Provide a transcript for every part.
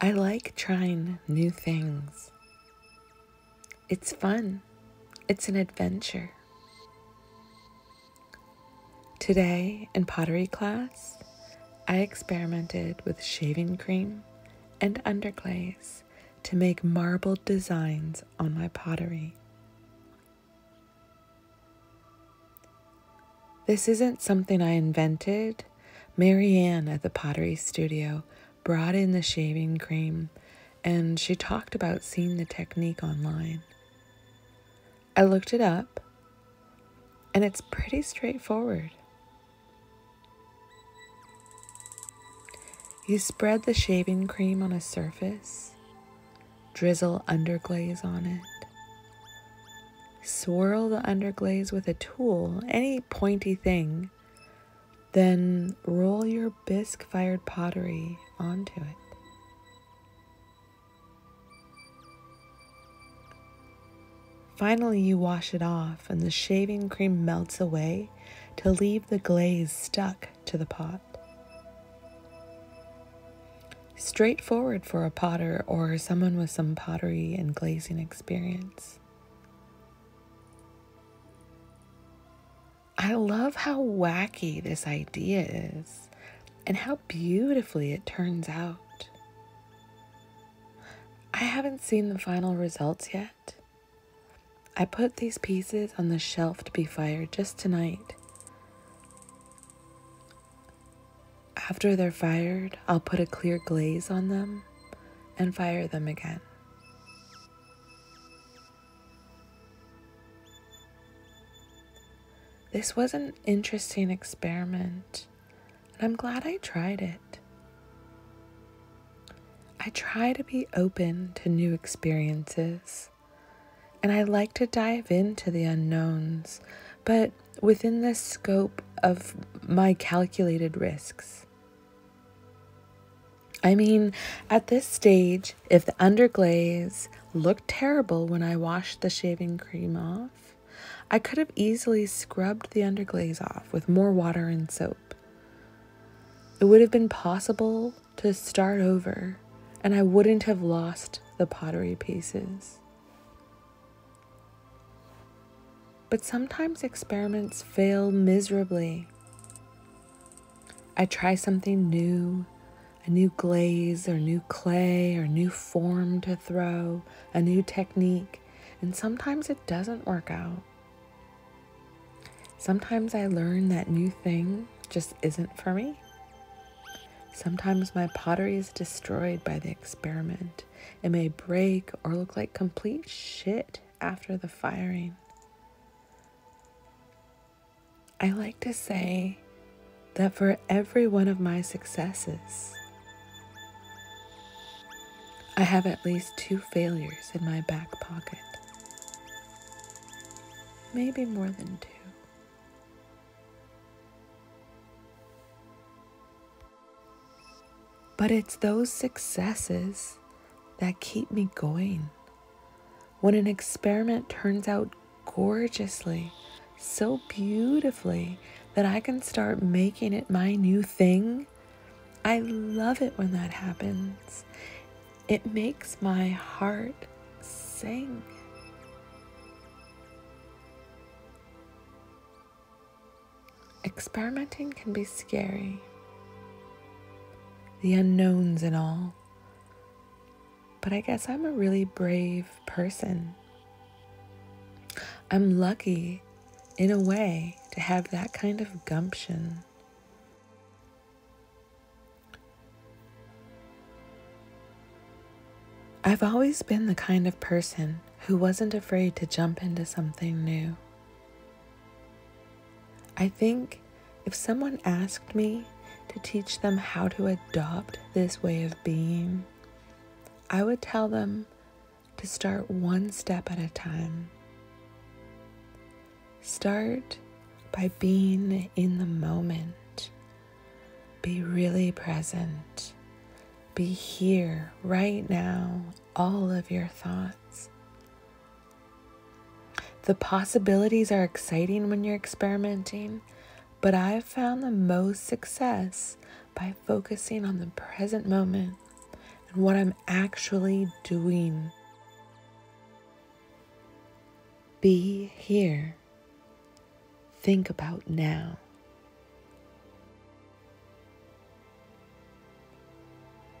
I like trying new things. It's fun, it's an adventure. Today in pottery class, I experimented with shaving cream and underglaze to make marbled designs on my pottery. This isn't something I invented. Marianne at the pottery studio brought in the shaving cream and she talked about seeing the technique online. I looked it up and it's pretty straightforward. You spread the shaving cream on a surface, drizzle underglaze on it, swirl the underglaze with a tool, any pointy thing, then roll your bisque fired pottery onto it. Finally, you wash it off, and the shaving cream melts away to leave the glaze stuck to the pot. Straightforward for a potter or someone with some pottery and glazing experience. I love how wacky this idea is and how beautifully it turns out. I haven't seen the final results yet. I put these pieces on the shelf to be fired just tonight. After they're fired, I'll put a clear glaze on them and fire them again. This was an interesting experiment, and I'm glad I tried it. I try to be open to new experiences, and I like to dive into the unknowns, but within the scope of my calculated risks. I mean, at this stage, if the underglaze looked terrible when I washed the shaving cream off, I could have easily scrubbed the underglaze off with more water and soap. It would have been possible to start over, and I wouldn't have lost the pottery pieces. But sometimes experiments fail miserably. I try something new, a new glaze or new clay or new form to throw, a new technique, and sometimes it doesn't work out. Sometimes I learn that new thing just isn't for me. Sometimes my pottery is destroyed by the experiment. It may break or look like complete shit after the firing. I like to say that for every one of my successes, I have at least two failures in my back pocket. Maybe more than two. But it's those successes that keep me going. When an experiment turns out gorgeously, so beautifully, that I can start making it my new thing, I love it when that happens. It makes my heart sing. Experimenting can be scary the unknowns and all. But I guess I'm a really brave person. I'm lucky, in a way, to have that kind of gumption. I've always been the kind of person who wasn't afraid to jump into something new. I think if someone asked me to teach them how to adopt this way of being, I would tell them to start one step at a time. Start by being in the moment. Be really present. Be here right now, all of your thoughts. The possibilities are exciting when you're experimenting but I've found the most success by focusing on the present moment and what I'm actually doing. Be here. Think about now.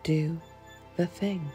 Do the thing.